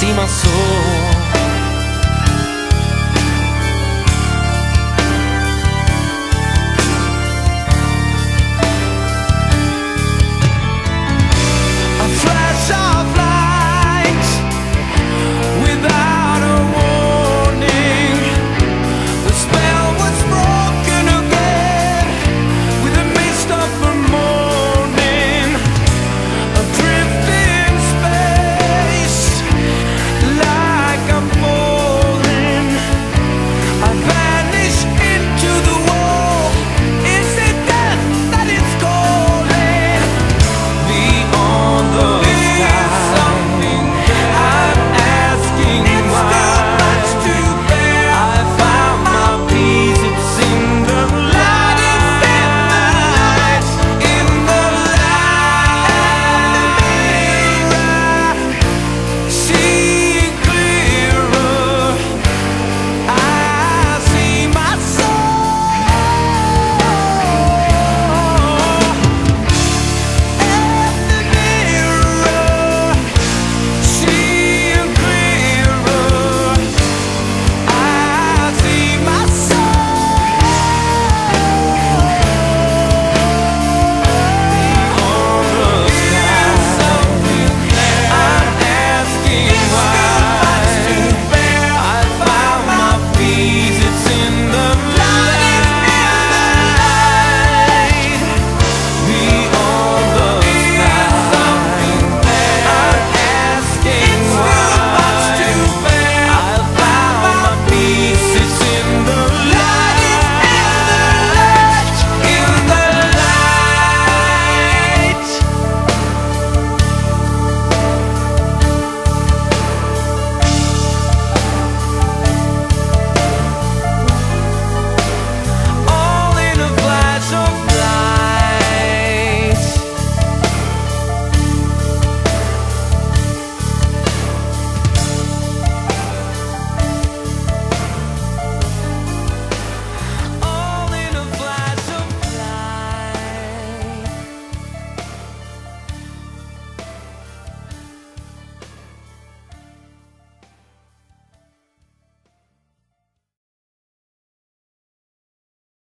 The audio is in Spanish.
encima soy.